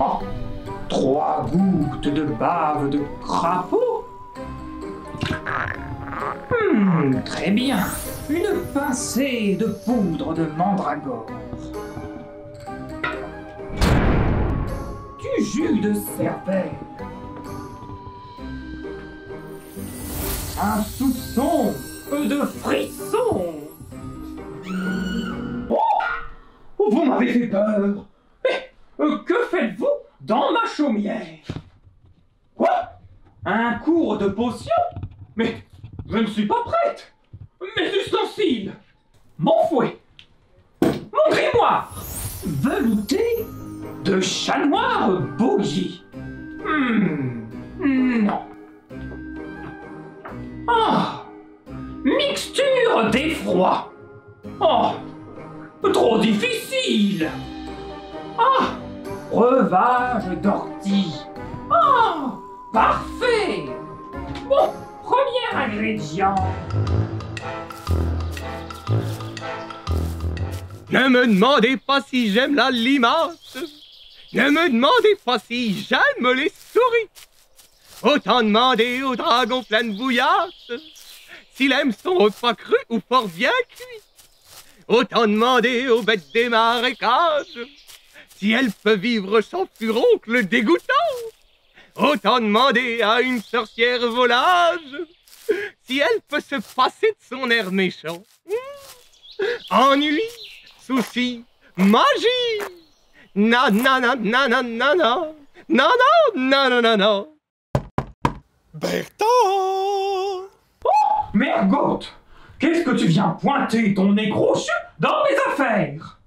sorte de bave de crapaud Hmm, très bien. Une pincée de poudre de mandragore. Du jus de cervelle. Un soupçon de frisson. Oh Vous m'avez fait peur. Mais euh, que faites-vous dans ma chaumière. Quoi? Un cours de potions Mais je ne suis pas prête. Mes ustensiles Mon fouet Mon grimoire Velouté de chat noir bouilli Hmm, non. Ah. Mixture d'effroi. Oh Trop difficile. Ah Breuvage d'ortie Ah Parfait Bon, premier ingrédient Ne me demandez pas si j'aime la limace. Ne me demandez pas si j'aime les souris. Autant demander au dragon plein de bouillasse s'il aime son repas cru ou fort bien cuit. Autant demander aux bêtes des marécages si elle peut vivre sans furoncle dégoûtant. Autant demander à une sorcière volage si elle peut se passer de son air méchant. Ennui, souci, magie. Na na na na na na na. Na na na na na na. Bertrand Mergotte Qu'est-ce que tu viens pointer ton nez crochu dans mes affaires